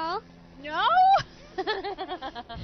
No. No?